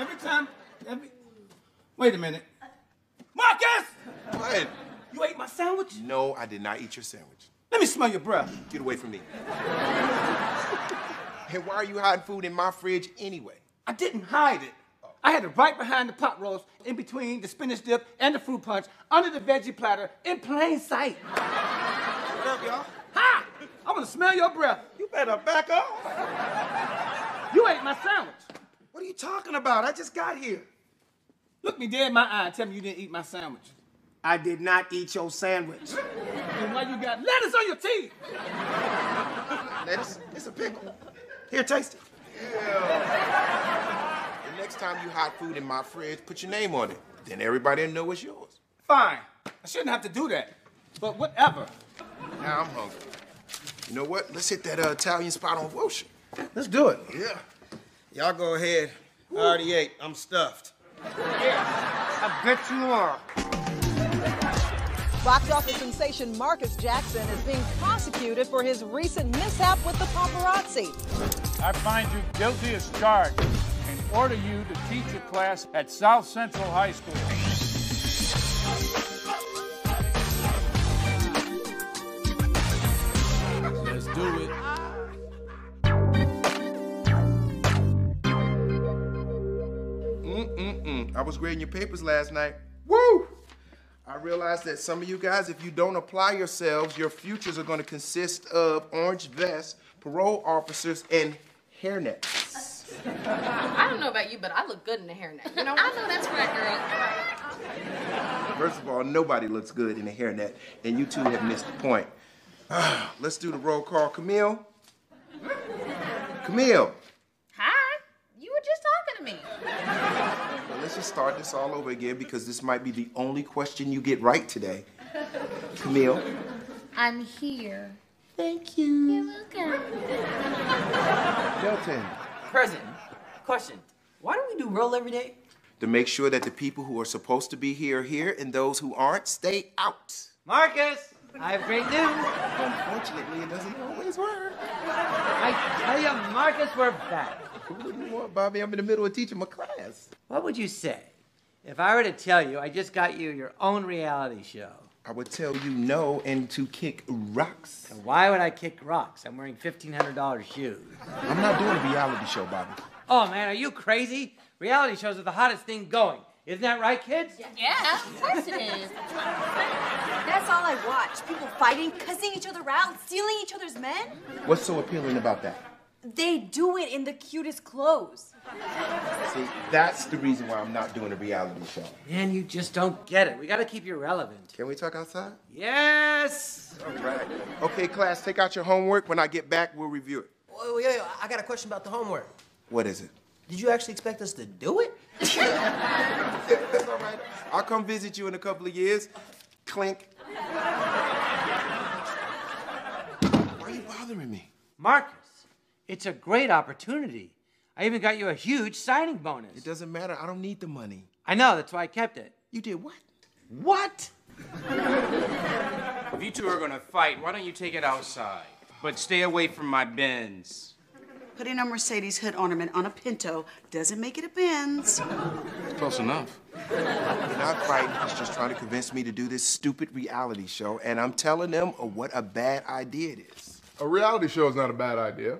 Every time, every. Wait a minute. Marcus! What? You ate my sandwich? No, I did not eat your sandwich. Let me smell your breath. Get away from me. and why are you hiding food in my fridge anyway? I didn't hide it. I had it right behind the pot roast, in between the spinach dip and the fruit punch, under the veggie platter, in plain sight. What up, y'all? Ha! I want to smell your breath. You better back off. You ate my sandwich. What are you talking about? I just got here. Look me dead in my eye tell me you didn't eat my sandwich. I did not eat your sandwich. And why you got lettuce on your teeth? Lettuce? It's a pickle. Here, taste it. The next time you hot food in my fridge, put your name on it. Then everybody will know it's yours. Fine. I shouldn't have to do that. But whatever. Now I'm hungry. You know what? Let's hit that uh, Italian spot on Wilshire. Let's do it. Yeah. Y'all go ahead. I already ate. I'm stuffed. I bet you are. Box office sensation Marcus Jackson is being prosecuted for his recent mishap with the paparazzi. I find you guilty as charged and order you to teach a class at South Central High School. Grading your papers last night. Woo! I realized that some of you guys, if you don't apply yourselves, your futures are going to consist of orange vests, parole officers, and hairnets. I don't know about you, but I look good in a hairnet. You know, I know that's right, girl. First of all, nobody looks good in a hairnet, and you two have missed the point. Let's do the roll call. Camille? Camille, Hi. You were just talking to me. well, let's just start this all over again because this might be the only question you get right today. Camille? I'm here. Thank you. You're welcome. Milton. Present. Question. Why do we do roll every day? To make sure that the people who are supposed to be here are here and those who aren't stay out. Marcus, I have great news. Unfortunately, it doesn't always work. I tell you, Marcus, we're back. What do you want, Bobby? I'm in the middle of teaching my class. What would you say if I were to tell you I just got you your own reality show? I would tell you no and to kick rocks. And why would I kick rocks? I'm wearing $1,500 shoes. I'm not doing a reality show, Bobby. Oh, man, are you crazy? Reality shows are the hottest thing going. Isn't that right, kids? Yeah, of course it is. That's all I watch. People fighting, cussing each other out, stealing each other's men. What's so appealing about that? They do it in the cutest clothes. See, that's the reason why I'm not doing a reality show. Man, you just don't get it. We gotta keep you relevant. Can we talk outside? Yes! All right. Okay, class, take out your homework. When I get back, we'll review it. Wait, wait, wait, I got a question about the homework. What is it? Did you actually expect us to do it? That's all right. I'll come visit you in a couple of years. Clink. Why are you bothering me? Marcus, it's a great opportunity. I even got you a huge signing bonus. It doesn't matter. I don't need the money. I know, that's why I kept it. You did what? What? If you two are gonna fight, why don't you take it outside? But stay away from my Benz. Putting a Mercedes hood ornament on a Pinto doesn't make it a Benz. Close enough. We're not fighting. He's just trying to convince me to do this stupid reality show, and I'm telling them what a bad idea it is. A reality show is not a bad idea.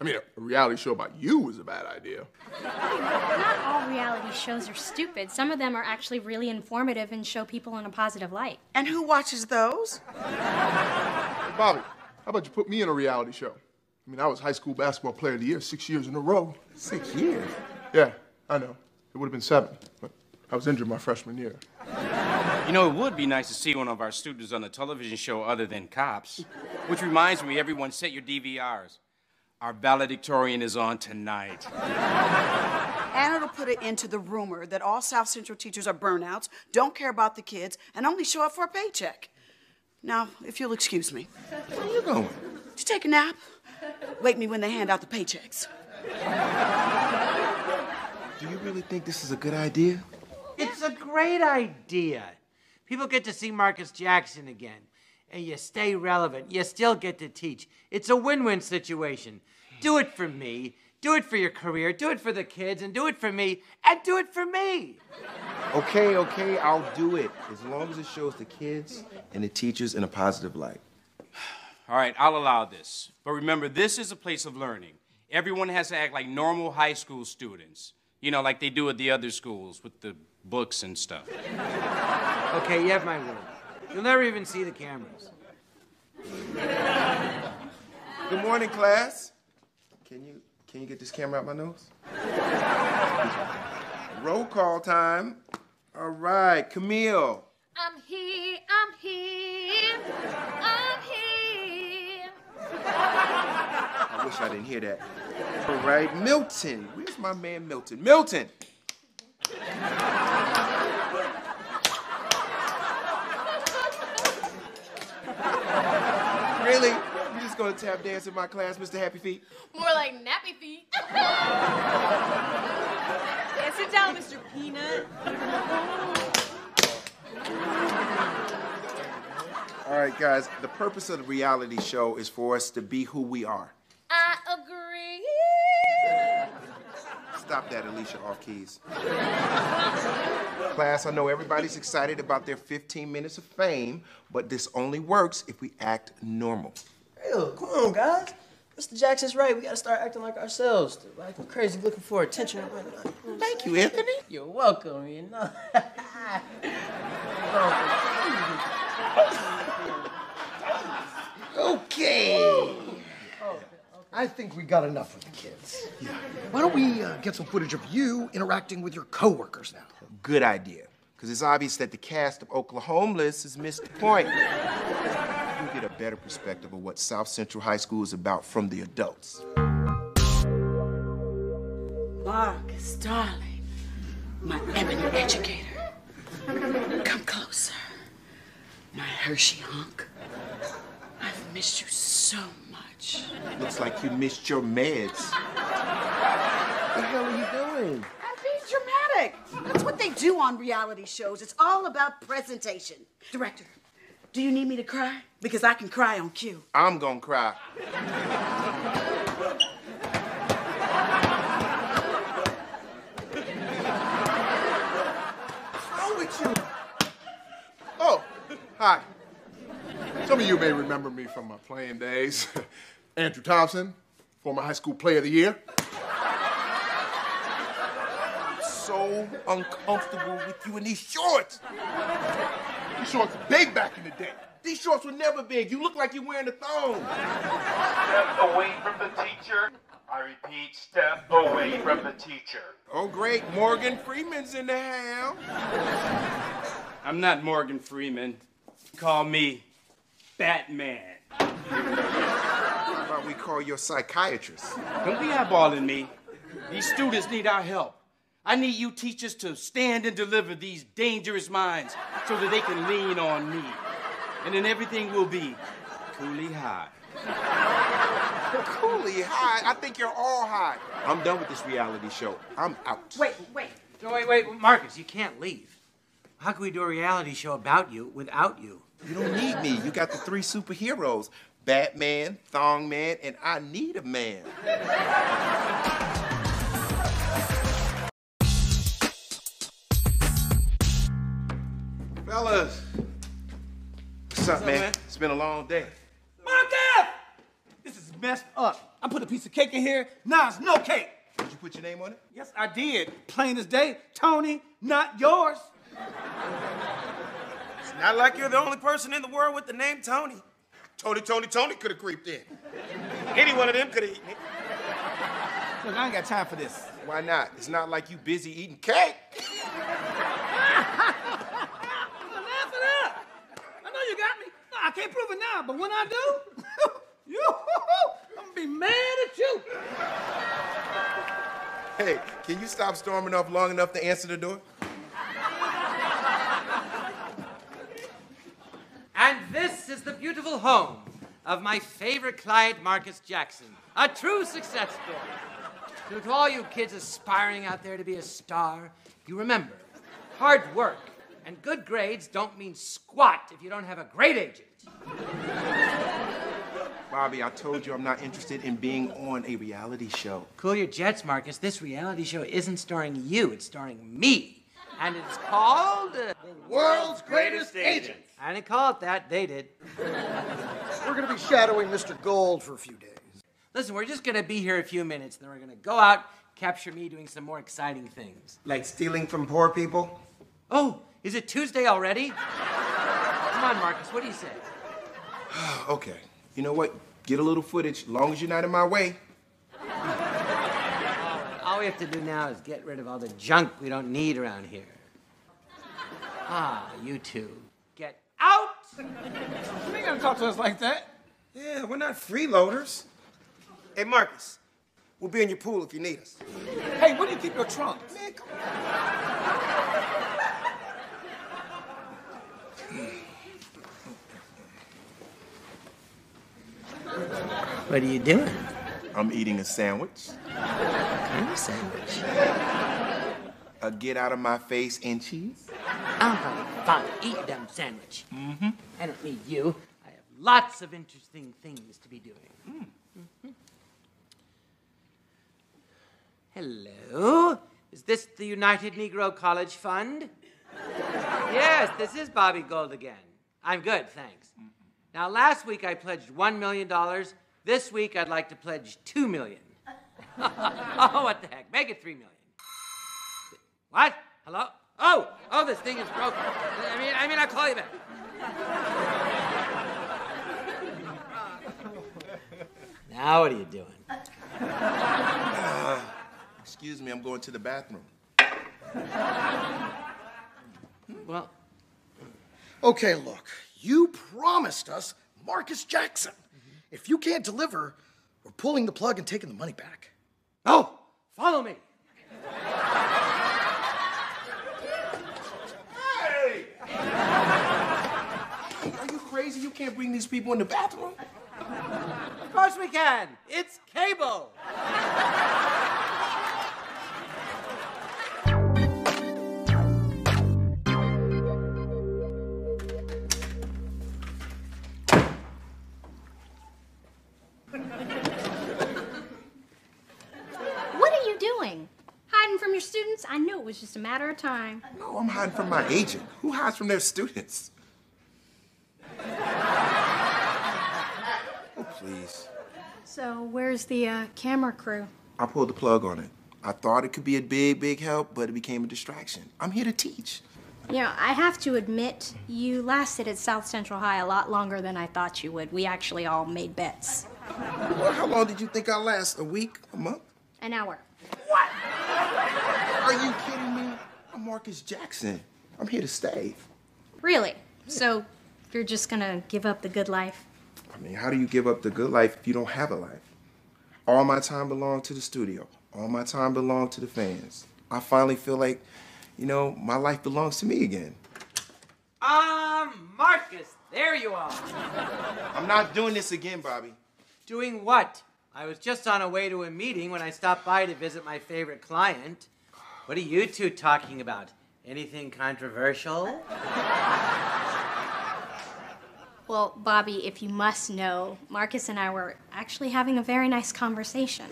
I mean, a reality show about you is a bad idea. Not all reality shows are stupid. Some of them are actually really informative and show people in a positive light. And who watches those? Hey, Bobby, how about you put me in a reality show? I mean, I was high school basketball player of the year six years in a row. Six years? Yeah, I know. It would have been seven, but I was injured my freshman year. You know, it would be nice to see one of our students on a television show other than cops. Which reminds me, everyone set your DVRs. Our valedictorian is on tonight. And it'll put an end to the rumor that all South Central teachers are burnouts, don't care about the kids, and only show up for a paycheck. Now, if you'll excuse me. Where are you going? To take a nap? Wake me when they hand out the paychecks. Do you really think this is a good idea? It's a great idea. People get to see Marcus Jackson again. And you stay relevant. You still get to teach. It's a win win situation. Do it for me. Do it for your career, do it for the kids, and do it for me, and do it for me. Okay, okay, I'll do it as long as it shows the kids and the teachers in a positive light. All right, I'll allow this. But remember, this is a place of learning. Everyone has to act like normal high school students. You know, like they do at the other schools with the books and stuff. Okay, you have my word. You'll never even see the cameras. Good morning, class. Can you can you get this camera out my nose? Roll call time. All right, Camille. I'm here, I'm here, I'm here. I wish I didn't hear that. All right, Milton. Where's my man Milton? Milton. really? Just gonna tap dance in my class, Mr. Happy Feet? More like nappy feet. Yeah, sit down, Mr. Peanut. All right, guys. The purpose of the reality show is for us to be who we are. I agree. Stop that, Alicia, off keys. Class, I know everybody's excited about their 15 minutes of fame, but this only works if we act normal. Ew, come on, guys. Mr. Jackson's right. We gotta start acting like ourselves. We're acting crazy, looking for attention. Thank you, Anthony. You're welcome, you know. Okay. I think we got enough of the kids. Why don't we uh, get some footage of you interacting with your coworkers now? Good idea, because it's obvious that the cast of Oklahomeless has missed the point. You get a better perspective of what South Central High School is about from the adults. Marcus, darling, my ebony educator. Come closer. My Hershey hunk. I've missed you so much. Looks like you missed your meds. What the hell are you doing? I'm being dramatic. That's what they do on reality shows. It's all about presentation. Director, do you need me to cry? Because I can cry on cue. I'm gonna cry. What's wrong with you? Oh, hi. Some of you may remember me from my playing days. Andrew Thompson, former high school player of the year. So uncomfortable with you in these shorts. These shorts were big back in the day. These shorts were never big. You look like you're wearing a thong. Step away from the teacher. I repeat, step away from the teacher. Oh, great. Morgan Freeman's in the house. I'm not Morgan Freeman. Call me Batman. How about we call your psychiatrist? Don't be eyeballing me. These students need our help. I need you teachers to stand and deliver these dangerous minds so that they can lean on me. And then everything will be Cooley High. Cooley High. I think you're all high. I'm done with this reality show. I'm out. Wait, wait. No, wait, wait, Marcus, you can't leave. How can we do a reality show about you without you? You don't need me. You got the three superheroes Batman, Thong Man, and I Need a Man. Fellas, what's up, man? It's been a long day. Marcus! This is messed up. I put a piece of cake in here. Now it's no cake. Did you put your name on it? Yes, I did. Plain as day. Tony, not yours. It's not like you're the only person in the world with the name Tony. Tony, Tony, Tony could have creeped in. Any one of them could have eaten it. Look, I ain't got time for this. Why not? It's not like you busy eating cake. Laugh it up. I know you got me. No, I it now, but when I do, you, I'm gonna be mad at you. Hey, can you stop storming off long enough to answer the door? And this is the beautiful home of my favorite client, Marcus Jackson. A true success story. So to all you kids aspiring out there to be a star, you remember, hard work and good grades don't mean squat if you don't have a great agent. Bobby, I told you I'm not interested in being on a reality show. Cool your jets, Marcus. This reality show isn't starring you, it's starring me. And it's called. Uh, the World's Greatest Agent. I didn't call it that, they did. We're going to be shadowing Mr. Gold for a few days. Listen, we're just gonna be here a few minutes, and then we're gonna go out, capture me doing some more exciting things. Like stealing from poor people? Oh, is it Tuesday already? Come on, Marcus, what do you say? okay. You know what? Get a little footage, long as you're not in my way. All we have to do now is get rid of all the junk we don't need around here. Ah, you two. Get out! You ain't gonna talk to us like that. Yeah, we're not freeloaders. Hey, Marcus, we'll be in your pool if you need us. Hey, where do you keep your trunks? Man, What are you doing? I'm eating a sandwich. What kind of sandwich? A get out of my face and cheese. I'm gonna eat them sandwich. Mm-hmm. I don't need you. I have lots of interesting things to be doing. Mhm. Hello? Is this the United Negro College Fund? yes, this is Bobby Gold again. I'm good, thanks. Now, last week I pledged $1 million. This week I'd like to pledge 2 million. oh, what the heck? Make it 3 million. What? Hello? Oh, oh, this thing is broken. I mean, I mean, I'll call you back. now, what are you doing? Uh, excuse me, I'm going to the bathroom. Well, Okay, look, you promised us Marcus Jackson. If you can't deliver, we're pulling the plug and taking the money back. Oh, follow me. Hey! Are you crazy? You can't bring these people in the bathroom. Of course we can. It's cable. Time. No, I'm hiding from my agent. Who hides from their students? Oh, please. So, where's the uh, camera crew? I pulled the plug on it. I thought it could be a big, big help, but it became a distraction. I'm here to teach. You know, I have to admit, you lasted at South Central High a lot longer than I thought you would. We actually all made bets. Well, how long did you think I'll last? A week? A month? An hour. What? Are you kidding Marcus Jackson. I'm here to stay. Really? So, you're just gonna give up the good life? I mean, how do you give up the good life if you don't have a life? All my time belonged to the studio. All my time belonged to the fans. I finally feel like, you know, my life belongs to me again. Um, Marcus, there you are. I'm not doing this again, Bobby. Doing what? I was just on a way to a meeting when I stopped by to visit my favorite client. What are you two talking about? Anything controversial? Well, Bobby, if you must know, Marcus and I were actually having a very nice conversation.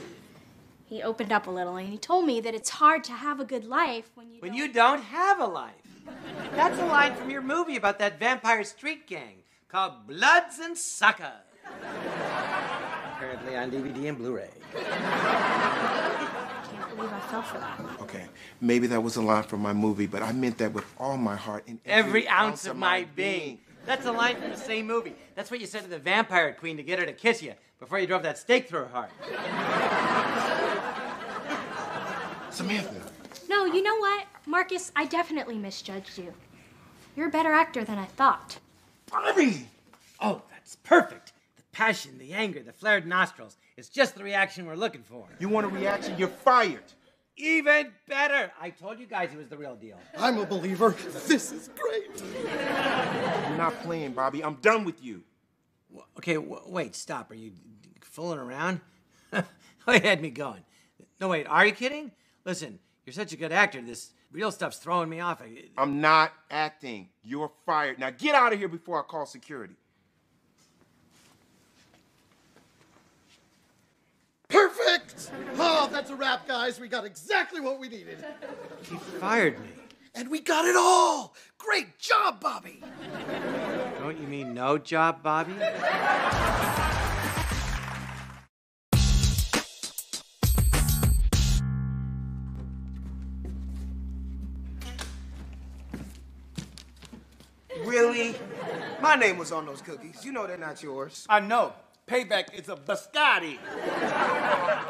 He opened up a little and he told me that it's hard to have a good life when you When you don't have a life. That's a line from your movie about that vampire street gang called Bloods and Suckers. Apparently on DVD and Blu-ray. Can't believe I fell for that. Okay, maybe that was a line from my movie, but I meant that with all my heart and Every ounce of my being. That's a line from the same movie. That's what you said to the vampire queen to get her to kiss you before you drove that stake through her heart. Samantha. No, you know what? Marcus, I definitely misjudged you. You're a better actor than I thought. Bobby! Oh, that's perfect. The passion, the anger, the flared nostrils. It's just the reaction we're looking for. You want a reaction? You're fired. Even better. I told you guys it was the real deal. I'm a believer. This is great. You're not playing, Bobby. I'm done with you. Okay, w- wait, stop. Are you fooling around? oh, you had me going. No, wait, are you kidding? Listen, you're such a good actor. This real stuff's throwing me off. I'm not acting. You're fired. Now get out of here before I call security. That's a wrap, guys. We got exactly what we needed. He fired me. And we got it all. Great job, Bobby. Don't you mean no job, Bobby? Really? My name was on those cookies. You know they're not yours. I know. Payback is a biscotti.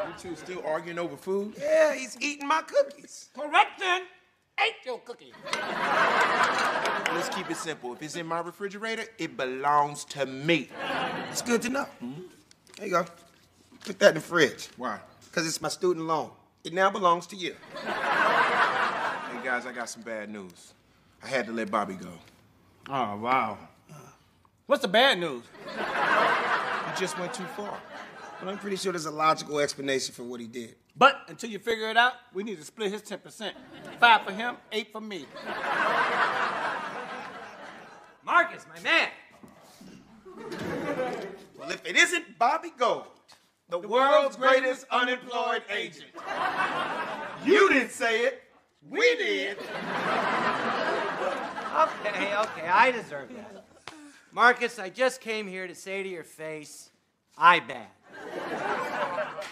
You two still arguing over food? Yeah, he's eating my cookies. Correction. Ate your cookie. Let's keep it simple. If it's in my refrigerator, it belongs to me. It's good to know. Mm-hmm. There you go. Put that in the fridge. Why? Because it's my student loan. It now belongs to you. Hey guys, I got some bad news. I had to let Bobby go. Oh, wow. What's the bad news? Just went too far. But I'm pretty sure there's a logical explanation for what he did. But until you figure it out, we need to split his 10%. Five for him, eight for me. Marcus, my man. Well, if it isn't Bobby Gold, the, world's greatest unemployed agent. You didn't say it. We did. Okay, okay, I deserve that. Marcus, I just came here to say to your face, I bad.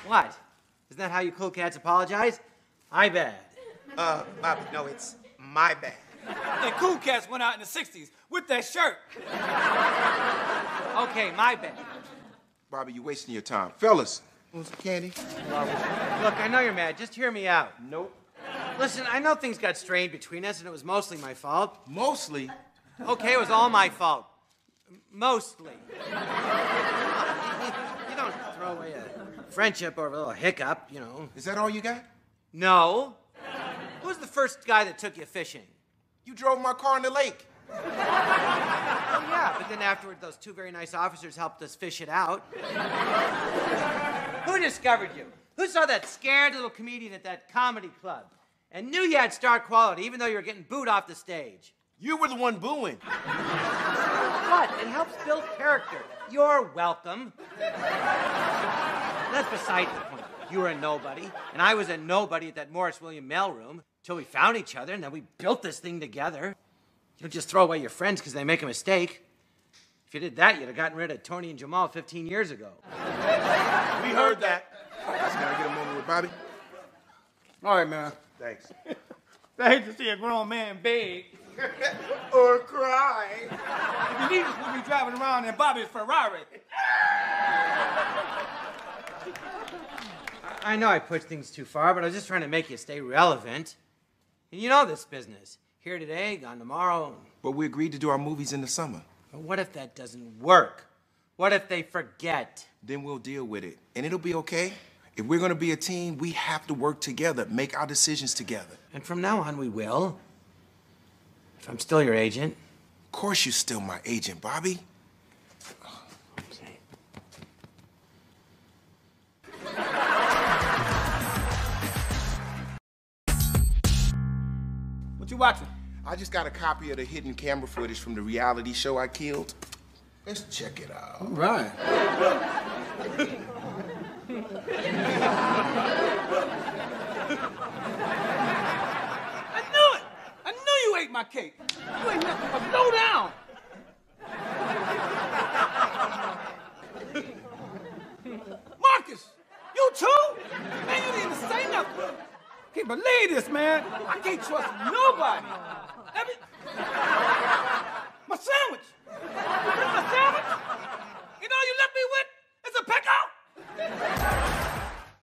What? Isn't that how you cool cats apologize? I bad. Uh, Bobby, no, it's my bad. And Cool Cats went out in the 60s with that shirt. Okay, my bad. Bobby, you're wasting your time. Fellas, want some candy? Look, I know you're mad. Just hear me out. Nope. Listen, I know things got strained between us, and it was mostly my fault. Mostly? Okay, it was all my fault. Mostly. you don't away a friendship over a little hiccup, you know. Is that all you got? No. Who was the first guy that took you fishing? You drove my car in the lake. Oh, yeah, but then afterward, those two very nice officers helped us fish it out. Who discovered you? Who saw that scared little comedian at that comedy club and knew you had star quality even though you were getting booed off the stage? You were the one booing. What? It helps build character. You're welcome. That's beside the point. You were a nobody, and I was a nobody at that Morris William mailroom till we found each other, and then we built this thing together. You don't just throw away your friends because they make a mistake. If you did that, you'd have gotten rid of Tony and Jamal 15 years ago. We heard that. Guys, can I get a moment with Bobby? All right, man. Thanks. I hate to see a grown man beg. or cry. If you need us, we'll be driving around in Bobby's Ferrari. I know I pushed things too far, but I was just trying to make you stay relevant. And you know this business. Here today, gone tomorrow. But we agreed to do our movies in the summer. But what if that doesn't work? What if they forget? Then we'll deal with it. And it'll be okay. If we're gonna be a team, we have to work together, make our decisions together. And from now on, we will. I'm still your agent. Of course, you're still my agent, Bobby. What you watching? I just got a copy of the hidden camera footage from the reality show I killed. Let's check it out. All right. my cake. You ain't nothing but slow down. Marcus, you too? Man, you didn't say nothing. Can't believe this, man. I can't trust nobody. Every... My sandwich. My sandwich? You know you left me with? is a pickle?